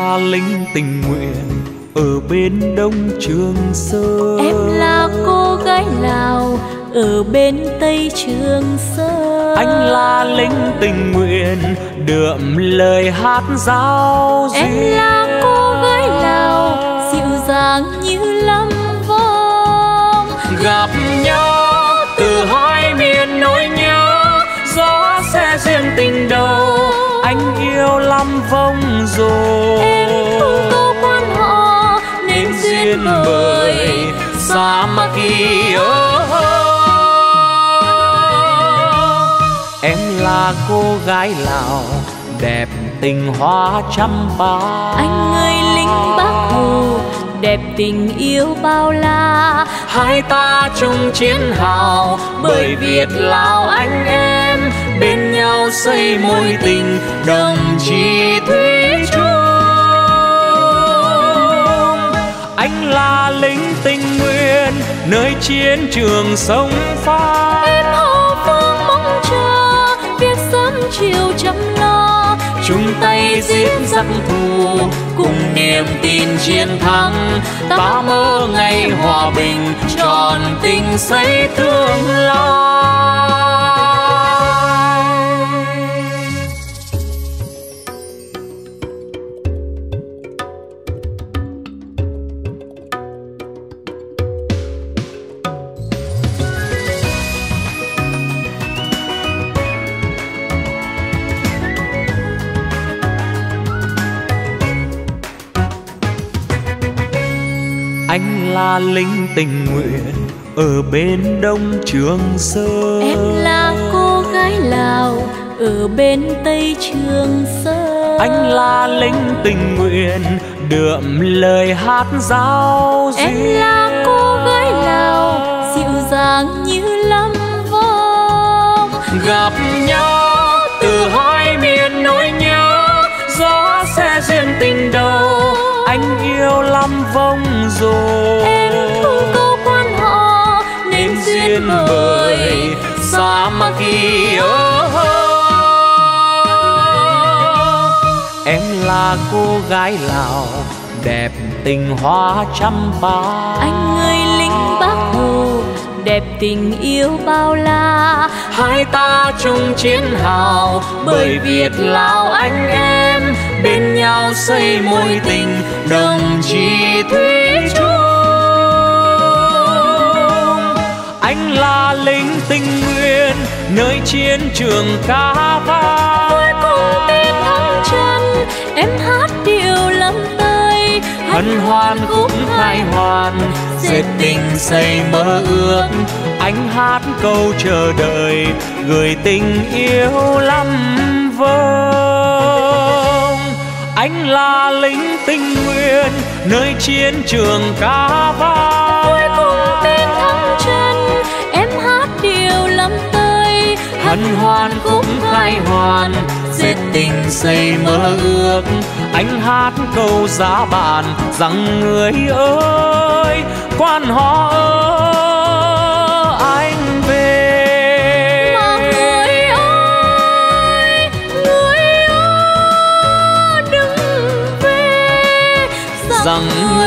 là lính tình nguyện ở bên đông trường sơn em là cô gái lào ở bên tây trường sơn anh là lính tình nguyện đượm lời hát giao duyên. Em là cô gái lào dịu dàng như lâm vong. Gặp nhau từ hai miền nỗi nhớ bởi xa mà kỳ em là cô gái lào đẹp tình hoa trăm ba. Anh người lính bắc hồ đẹp tình yêu bao la. Hai ta chung chiến hào bởi việt lào anh em. Bên nhau xây mối tình đồng chí thủy chung anh là lính tình nguyện, nơi chiến trường sông pha. Em hô phương mong chờ việc sớm chiều chăm lo. Chung tay giết giặc thù, cùng niềm tin chiến thắng. Ta mơ ngày hòa bình, tròn tình xây tương lai. Anh là lính tình nguyện ở bên đông trường sơn. Em là cô gái lào ở bên tây trường sơn. Anh là lính tình nguyện đượm lời hát giao duyên. Em là cô gái lào dịu dàng như lâm vong. Gặp nhau lâm vong rồi. Em không có quan họ nên duyên bởi xa mà kỳ em là cô gái lào đẹp tình hoa trăm ba. Anh người lính bắc hồ đẹp tình yêu bao la. Hai ta chung chiến hào bởi việt lào anh em xây mối tình đồng chí thủy chung anh là lính tình nguyện nơi chiến trường ca vang cuối cùng tên thăng trần em hát điệu lâm tây hân hoan khúc khai hoàn dệt tình xây mơ ước. anh hát câu chờ đợi gửi tình yêu lắm vâng anh là lính tình nguyện nơi chiến trường ca vang cuối cùng tên thăng trần em hát điệu lâm tây hân hoan khúc khai hoàn dệt tình xây mơ ước. Anh hát câu giá bạn rằng người ơi quan họ ơi